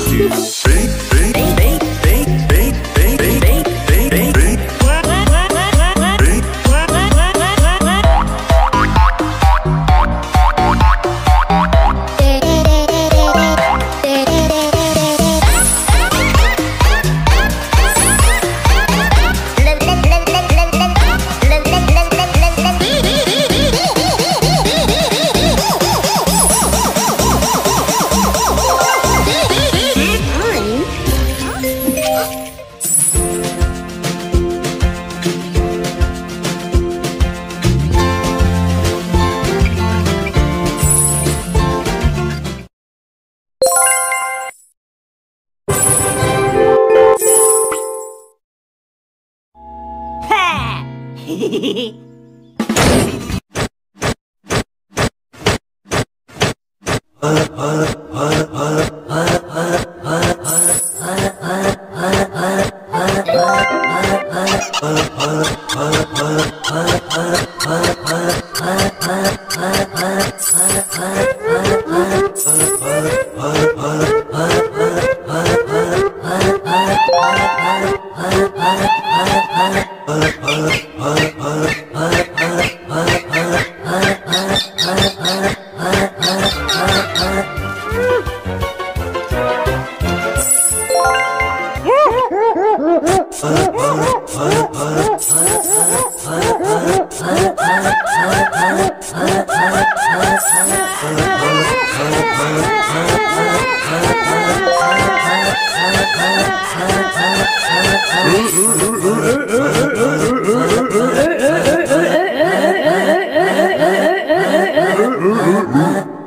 saudade. Huh? Ooh, ooh, ooh.